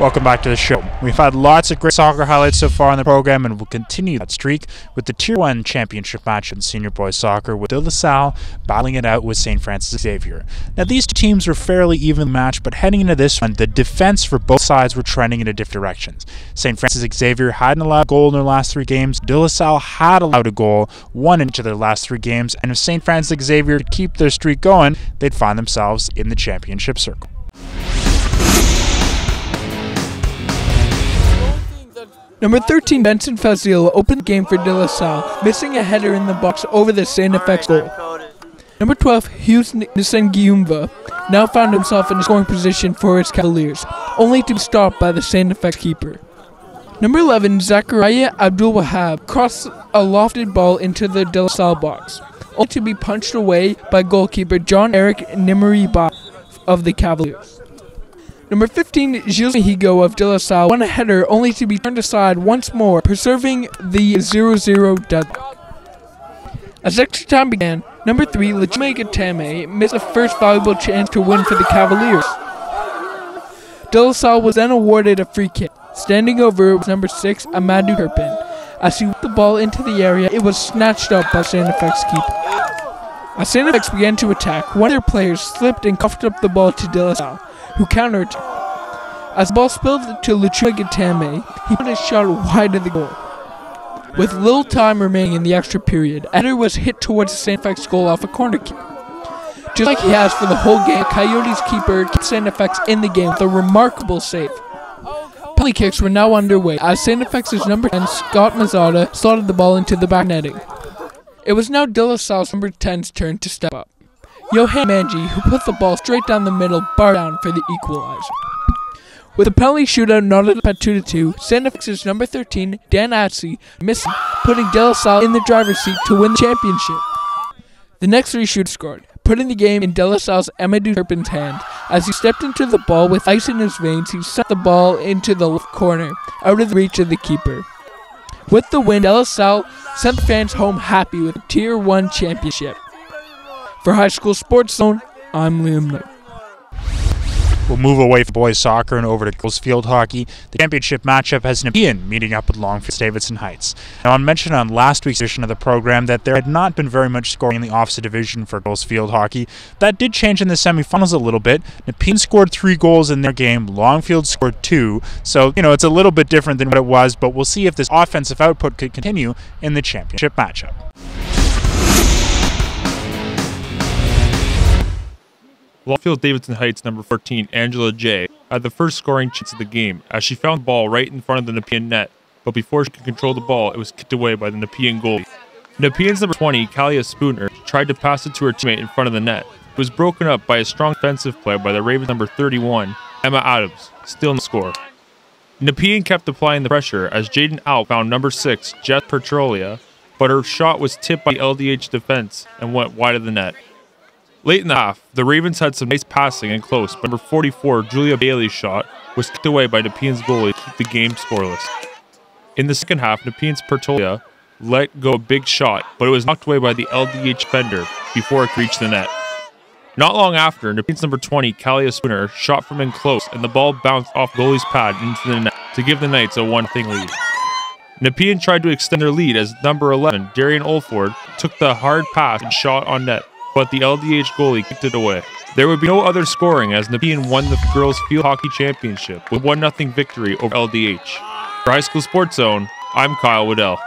Welcome back to the show. We've had lots of great soccer highlights so far in the program, and we'll continue that streak with the Tier 1 championship match in senior boys soccer with De La Salle battling it out with St. Francis Xavier. Now, these two teams were fairly even matched, but heading into this one, the defense for both sides were trending in a different directions. St. Francis Xavier hadn't allowed a goal in their last three games. De La Salle had allowed a goal, one in each of their last three games, and if St. Francis Xavier could keep their streak going, they'd find themselves in the championship circle. Number 13, Benson Fazil opened the game for De La Salle, missing a header in the box over the Saint FX goal. Number 12, Hughes Nsengiumva now found himself in a scoring position for his Cavaliers, only to be stopped by the Saint FX keeper. Number 11, Zachariah Abdul Wahab crossed a lofted ball into the De La Salle box, only to be punched away by goalkeeper John Eric Nimeriba of the Cavaliers. Number 15, Gilles Higo of De La Salle won a header only to be turned aside once more, preserving the 0-0 deadlock. As extra time began, number 3, Lajime Gatame missed the first valuable chance to win for the Cavaliers. De was then awarded a free kick. Standing over was number 6, Amadou Turpin. As he whipped the ball into the area, it was snatched up by Saint FX's keeper. As Fe began to attack, one of their players slipped and cuffed up the ball to De La Salle who countered. As the ball spilled to Luchua Gatame, he put his shot wide of the goal. With little time remaining in the extra period, Eder was hit towards. FX goal off a corner kick. Just like he has for the whole game, Coyotes keeper kept. FX in the game with a remarkable save. Penalty kicks were now underway as St. FX's number 10, Scott Mazzata, slotted the ball into the back netting. It was now De La Salle's number 10's turn to step up. Johan Manji, who put the ball straight down the middle, bar down for the equalizer. With a penalty shootout not at Patu 2, Saint FX's number 13, Dan Atsi, missing, putting De La Salle in the driver's seat to win the championship. The next three shooters scored, putting the game in De La Salle's Amadou Turpin's hand. As he stepped into the ball with ice in his veins, he sent the ball into the left corner, out of the reach of the keeper. With the win, LSL sent fans home happy with a Tier 1 championship. For High School Sports Zone, I'm Liam Knight. We'll move away from boys soccer and over to girls field hockey. The championship matchup has Nepean meeting up with Longfield Davidson Heights. Now, I mentioned on last week's edition of the program that there had not been very much scoring in the opposite division for girls field hockey. That did change in the semifinals a little bit. Nepean scored three goals in their game. Longfield scored two. So, you know, it's a little bit different than what it was, but we'll see if this offensive output could continue in the championship matchup. Longfield Davidson Heights number 14, Angela J, had the first scoring chance of the game as she found the ball right in front of the Nepean net, but before she could control the ball, it was kicked away by the Nepean goalie. Nepean's number 20, Kalia Spooner, tried to pass it to her teammate in front of the net. It was broken up by a strong defensive play by the Ravens number 31, Emma Adams, still the score. Nepean kept applying the pressure as Jaden Out found number 6, Jess Petrolia, but her shot was tipped by the LDH defense and went wide of the net. Late in the half, the Ravens had some nice passing and close, but number 44, Julia Bailey's shot, was kicked away by Nepean's goalie to keep the game scoreless. In the second half, Nepean's Petrolia let go a big shot, but it was knocked away by the LDH fender before it could reach the net. Not long after, Nepean's number 20, Kalia Spooner, shot from in close, and the ball bounced off goalie's pad into the net to give the Knights a one-thing lead. Nepean tried to extend their lead as number 11, Darian Olford, took the hard pass and shot on net, but the LDH goalie kicked it away. There would be no other scoring as Nepean won the girls field hockey championship with 1-0 victory over LDH. For High School Sports Zone, I'm Kyle Waddell.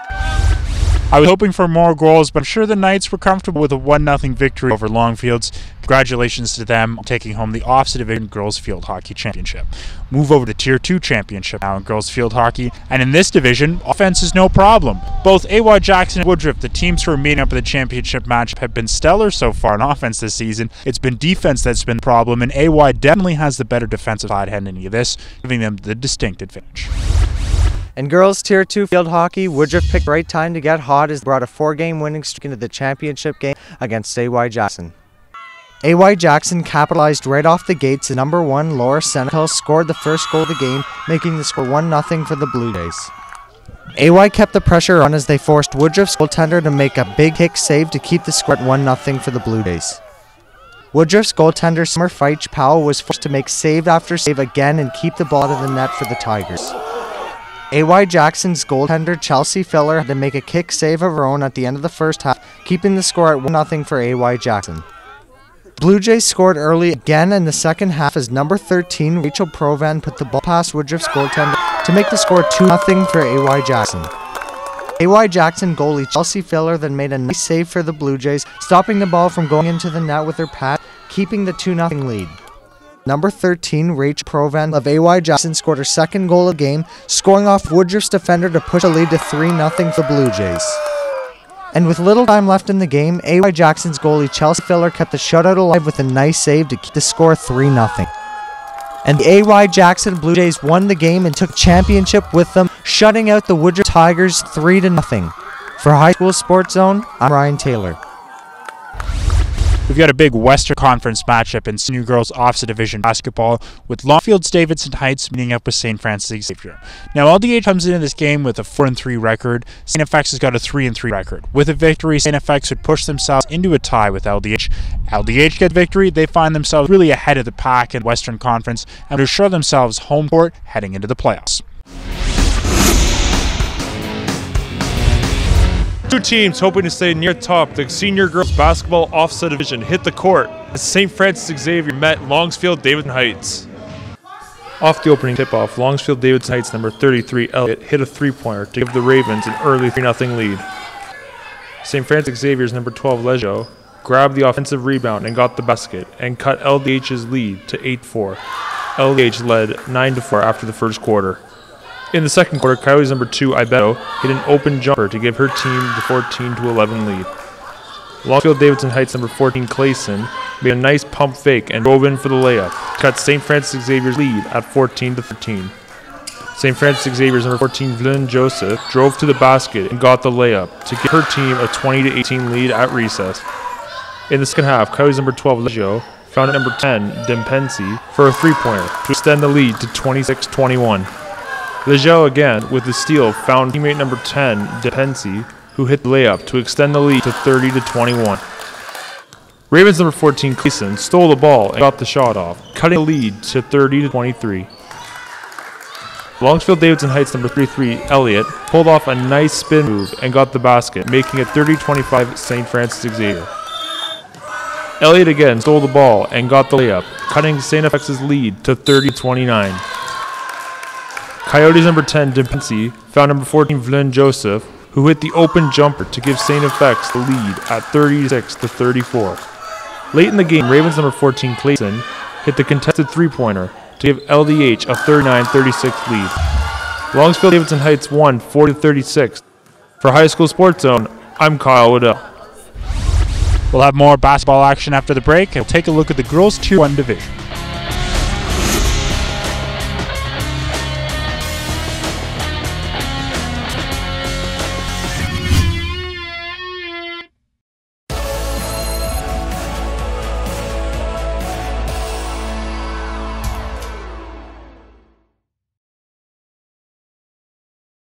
I was hoping for more goals, but I'm sure the Knights were comfortable with a 1-0 victory over Longfields. Congratulations to them taking home the opposite division girls field hockey championship. Move over to Tier 2 championship now in girls field hockey, and in this division, offense is no problem. Both AY Jackson and Woodroffe, the teams who are meeting up in the championship match, have been stellar so far in offense this season. It's been defense that's been the problem, and AY definitely has the better defensive side heading into this, giving them the distinct advantage. In girls Tier 2 field hockey, Woodroffe picked right time to get hot as brought a four-game winning streak into the championship game against AY Jackson. AY Jackson capitalized right off the gates as number one Laura Senecal scored the first goal of the game, making the score 1-0 for the Blue Jays. AY kept the pressure on as they forced Woodroffe's goaltender to make a big kick save to keep the score at 1-0 for the Blue Jays. Woodroffe's goaltender Summer Feich Powell was forced to make save after save again and keep the ball out of the net for the Tigers. AY Jackson's goaltender Chelsea Filler had to make a kick save of her own at the end of the first half, keeping the score at 1 0 for AY Jackson. Blue Jays scored early again in the second half as number 13 Rachel Provan put the ball past Woodroffe's goaltender to make the score 2 0 for AY Jackson. AY Jackson goalie Chelsea Filler then made a nice save for the Blue Jays, stopping the ball from going into the net with her pad, keeping the 2 0 lead. Number 13, Rach Provan of AY Jackson scored her second goal of the game, scoring off Woodroffe's defender to push a lead to 3 0 for the Blue Jays. And with little time left in the game, AY Jackson's goalie Chelsea Filler kept the shutout alive with a nice save to keep the score 3 0. And the AY Jackson Blue Jays won the game and took championship with them, shutting out the Woodroffe Tigers 3 0. For High School Sports Zone, I'm Ryan Taylor. We've got a big Western Conference matchup in senior girls offset division basketball with Longfield's Davidson Heights meeting up with St. Francis Xavier. Now LDH comes into this game with a 4 and 3 record. St. FX has got a 3 and 3 record. With a victory, St. FX would push themselves into a tie with LDH. LDH get victory, they find themselves really ahead of the pack in Western Conference and to show themselves home court heading into the playoffs. Two teams hoping to stay near top. The senior girls basketball offset division hit the court as St. Francis Xavier met Longsfield Davidson Heights. Off the opening tip-off, Longsfield Davidson Heights number 33 Elliott hit a three-pointer to give the Ravens an early 3-0 lead. St. Francis Xavier's number 12 Lejo grabbed the offensive rebound and got the basket and cut LDH's lead to 8-4. LDH led 9-4 after the first quarter. In the second quarter, Coyotes number two, Ibeto, hit an open jumper to give her team the 14 to 11 lead. Longfield Davidson Heights number 14, Clayson, made a nice pump fake and drove in for the layup, cut St. Francis Xavier's lead at 14 to 13. St. Francis Xavier's number 14, Vlyn Joseph, drove to the basket and got the layup to give her team a 20 to 18 lead at recess. In the second half, Coyotes number 12, Legio, found number 10, Dempensi, for a three-pointer to extend the lead to 26-21. Lejeune again, with the steal, found teammate number 10, Depensi, who hit the layup to extend the lead to 30 to 21. Ravens number 14, Cleason, stole the ball and got the shot off, cutting the lead to 30 to 23. Longsfield Davidson Heights number 33, Elliott, pulled off a nice spin move and got the basket, making it 30-25 St. Francis Xavier. Elliott again stole the ball and got the layup, cutting St. FX's lead to 30-29. Coyotes number 10, Dempsey, found number 14, Vlyn Joseph, who hit the open jumper to give St. FX the lead at 36 to 34. Late in the game, Ravens number 14, Clayton, hit the contested three-pointer to give LDH a 39-36 lead. Longsfield Davidson Heights won 40-36. For High School Sports Zone, I'm Kyle Waddell. We'll have more basketball action after the break and we'll take a look at the girls' Tier 1 division.